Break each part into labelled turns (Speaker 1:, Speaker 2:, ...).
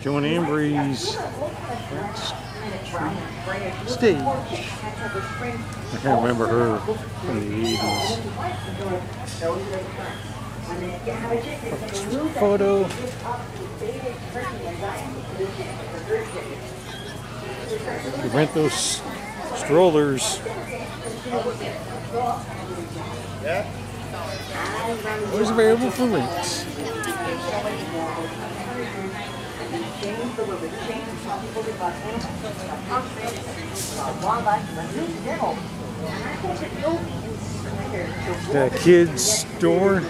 Speaker 1: Joan Embery's stage. I can't remember her from the 80s. Photo. You rent those strollers. Always available for rents. That kids store.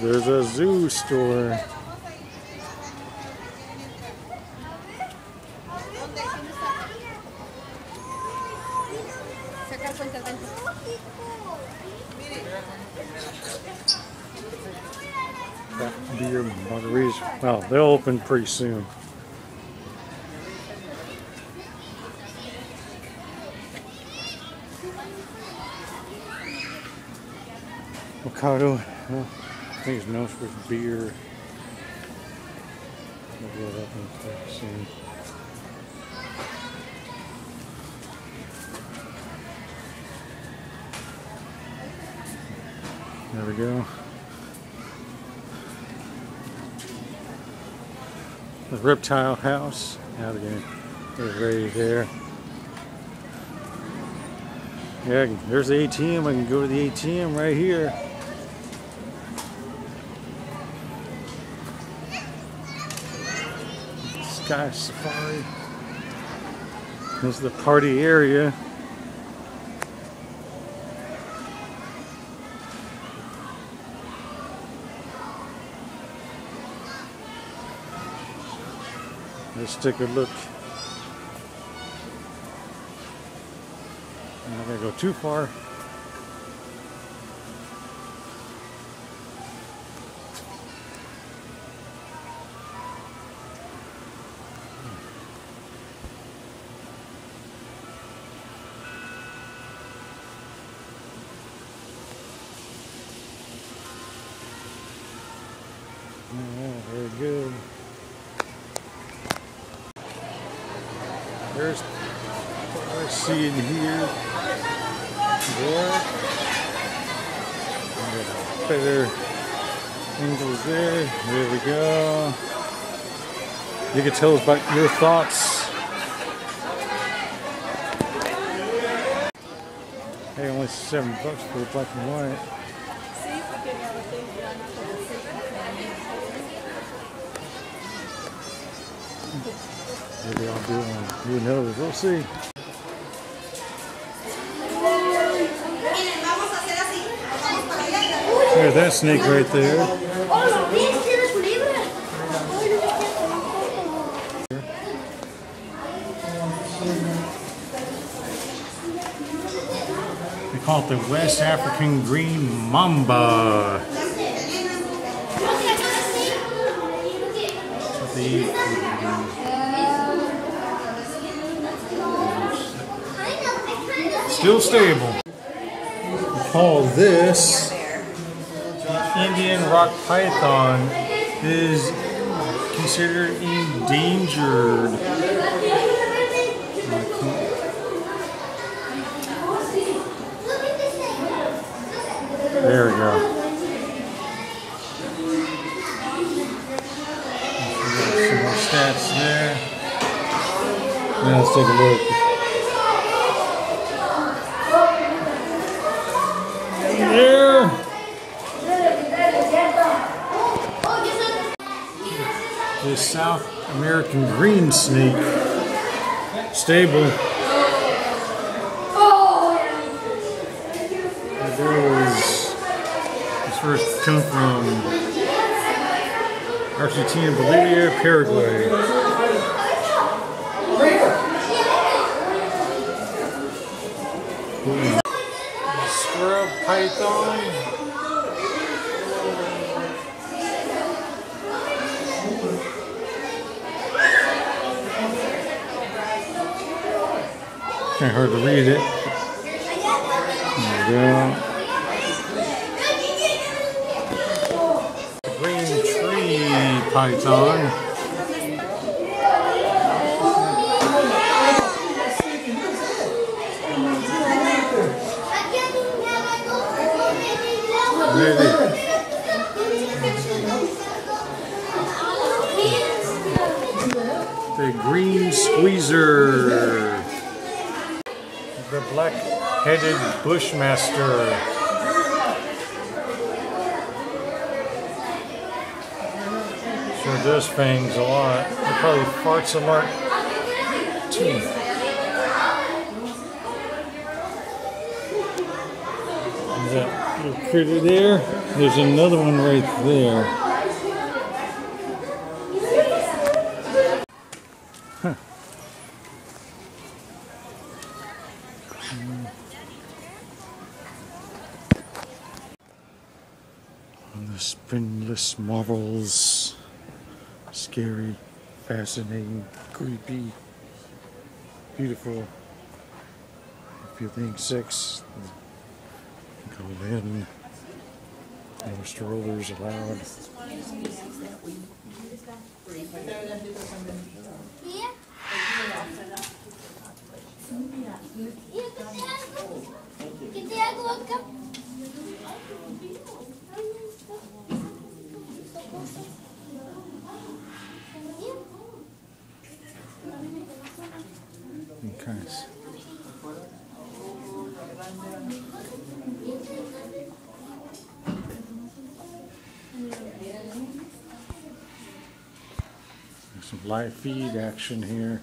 Speaker 1: There's a zoo store. That beer margaritas. Well, they'll open pretty soon. Ocado, well, think it's known for beer. It'll open pretty soon. There we go. The reptile house. Now again, it's right there. Yeah, there's the ATM. I can go to the ATM right here. Sky Safari. This is the party area. Let's take a look. I'm not gonna go too far. Better angles there. There we go. You can tell us about your thoughts. Hey, only seven bucks for the black and white. Maybe I'll do one. Who knows? We'll see. There's that snake right there. They call it the West African Green Mamba. Still stable. We call this Indian rock python is considered endangered. There we go. Some more stats there. Now let's take a look. There. The South American snake. Stable. There was this first come from Argentina, Bolivia, Paraguay. Scrub python. Can't hardly read it. There we go. Green tree python. The green squeezer. Black-headed bushmaster. Sure does fangs a lot. Probably farts a lot too. There's that little critter there. There's another one right there. Huh. And the marvels. Scary, fascinating, creepy, beautiful. If you think sex, go in. No strollers allowed.
Speaker 2: ¿Qué te
Speaker 1: some live feed action here.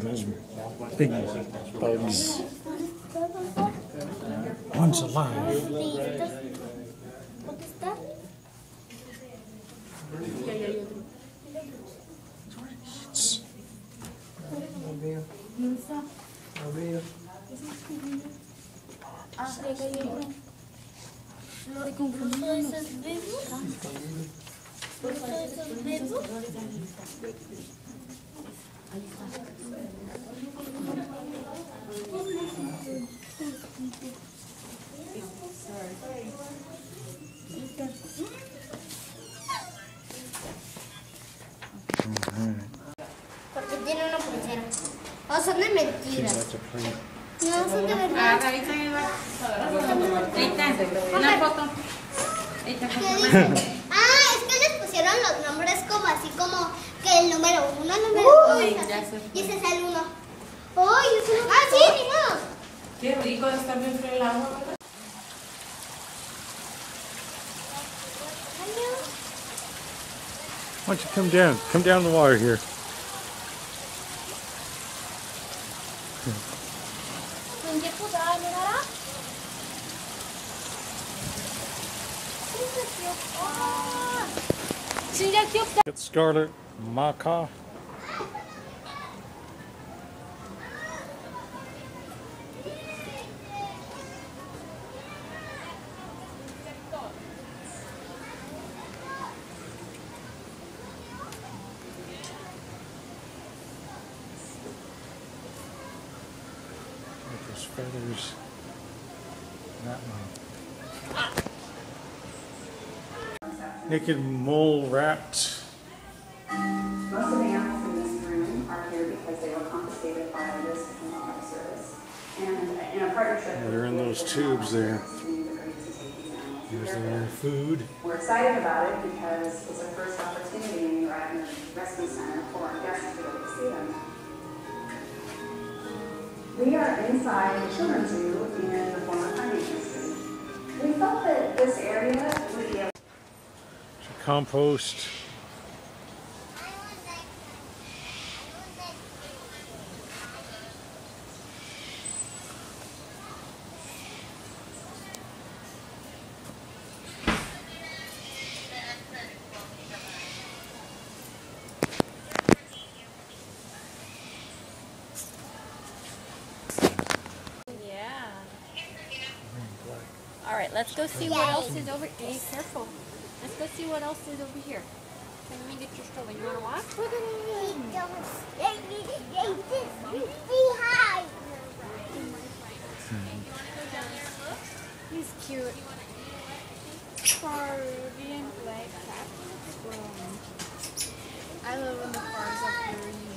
Speaker 1: Those big bugs. One's alive.
Speaker 2: ¿Dónde está? Ah, le cayó uno. ¿Lo compró de esos Porque tiene una pulsera. O
Speaker 1: sea,
Speaker 2: no es mentira. Ah, es que les pusieron los nombres como así como que el número uno, el número dos.
Speaker 3: Uy.
Speaker 2: Y ese es el uno. ¡Ay, es uno! ¡Ah, sí, ni modo!
Speaker 3: Qué rico de estar dentro del agua, ¿verdad?
Speaker 1: Why don't you come down? Come down the water here. Get scarlet macaw. With those feathers. That one. Naked mole wrapped.
Speaker 4: Partnership.
Speaker 1: They're in those tubes there.
Speaker 4: We've agreed to take these animals. to
Speaker 1: Here's
Speaker 4: their
Speaker 1: food.
Speaker 4: We're excited about it because it's our first opportunity in the Rescue Center for our guests to be able to see them. We are inside the children's zoo in the former financial street. We felt that this area would be a
Speaker 1: Compost.
Speaker 2: Yeah. All right, let's go see what else is over. Be careful. Let's go see what else is over here. Can we get your stroller? You want to watch? We're gonna walk? Hmm. He's cute. Caribbean black cat. I live in the farms up here,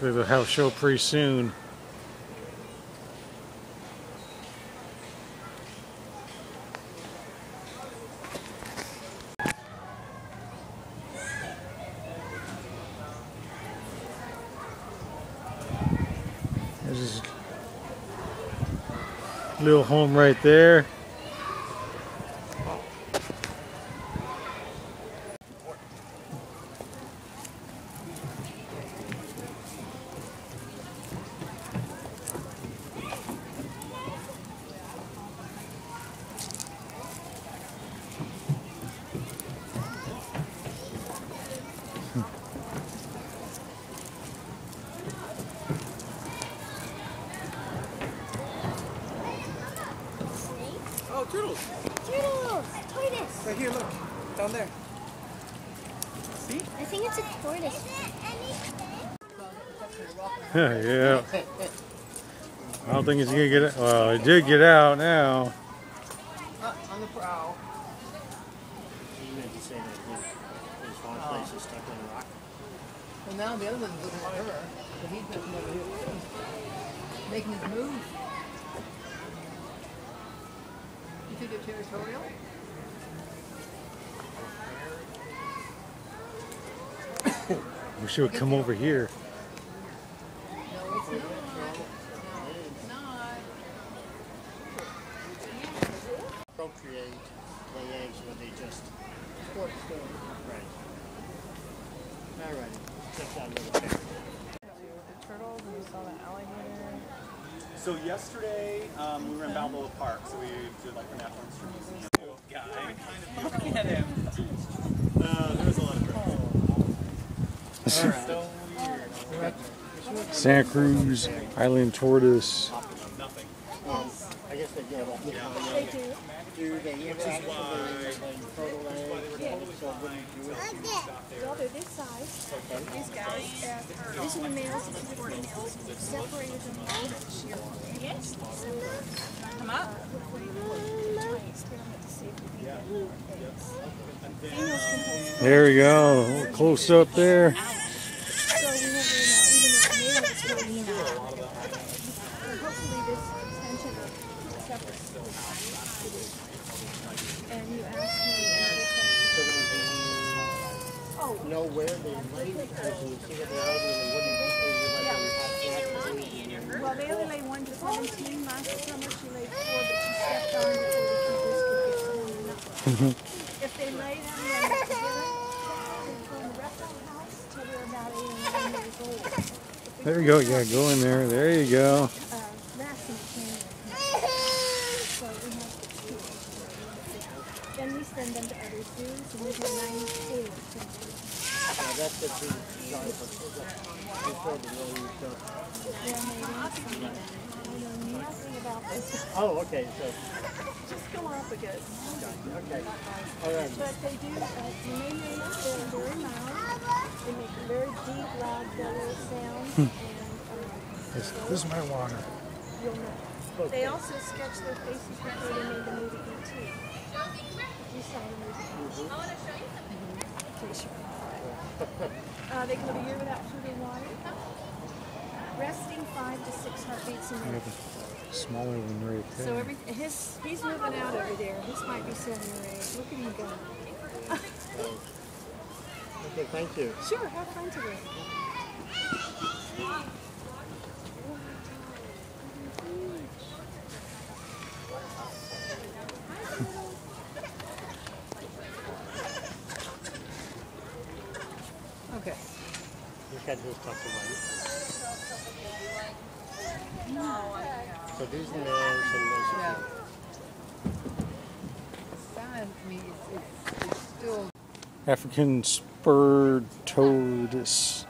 Speaker 2: They'll have a show pretty soon. There's his little home right there.
Speaker 5: Turtles!
Speaker 2: Turtles! Tortoise!
Speaker 5: Right here, look. Down there. See?
Speaker 2: I think it's a tortoise.
Speaker 1: yeah. I don't think he's gonna get it. Well, he did get out now.
Speaker 6: Uh, on the prowl.
Speaker 7: You meant to say that his, his hard place is stuck in a rock.
Speaker 6: Well, now the other one's looking at her. But he's nothing over here. Making his move. Think territorial?
Speaker 1: Wish he would come over here.
Speaker 6: No, it's not. No, it's not.
Speaker 7: Procreate, lay eggs when they just.
Speaker 6: Sports store.
Speaker 7: Right. All right. Check that little pair.
Speaker 6: The turtles and you saw the alligator.
Speaker 8: So yesterday, um, we were in Balboa Park, so we did like the natural history museum. Guy. Look at him. Uh, there was a lot of trouble. So weird.
Speaker 1: Santa Cruz Island tortoise.
Speaker 8: Nothing.
Speaker 7: Um, I guess they get off the
Speaker 9: They do.
Speaker 7: Do they interact with the fertile eggs? So what do you do with them?
Speaker 9: Well, they're this size. These guys, these are the males, these are the females. Separated them all. Yes. Come up.
Speaker 1: There we go. Close up there.
Speaker 9: So we never know, even if the male is still lean out. Hopefully this extension will separate. And you asked me, uh,
Speaker 7: So that we know where they lay, because you see what they're out and what do you do? You like, you have to
Speaker 9: well, they only lay one to seventeen. Last summer she laid four, but she stepped on before the keepers could get to them enough. If they lay them, together. They go in the house till they're about eight or nine years old.
Speaker 1: There you go. Yeah, go in there. There you go.
Speaker 9: Uh, rats in the canyon. So we have to keep Then we send them to other zoos, and we have nine zoos.
Speaker 7: Now that's the two guys before the one you took.
Speaker 9: They're made in some of them. I know nothing about this.
Speaker 7: Oh, okay, so,
Speaker 9: Just go up again.
Speaker 7: okay. All right.
Speaker 9: But they do, uh, you may know that they're very loud. They make a very deep, loud, bellow sound. and um,
Speaker 1: This, this is my water.
Speaker 9: you'll know. They also sketch their faces before they made the movie E.T. You saw the movie. In case you're Uh, they go a year without food or water. Resting five to six heartbeats a minute.
Speaker 1: Smaller one right there.
Speaker 9: So every his he's moving out over there. This might be seven or eight. Look at him go.
Speaker 7: Okay, thank you.
Speaker 9: Sure, have fun today.
Speaker 6: Okay.
Speaker 7: Look at this tucked away. So these and those
Speaker 1: African spurred tortoise.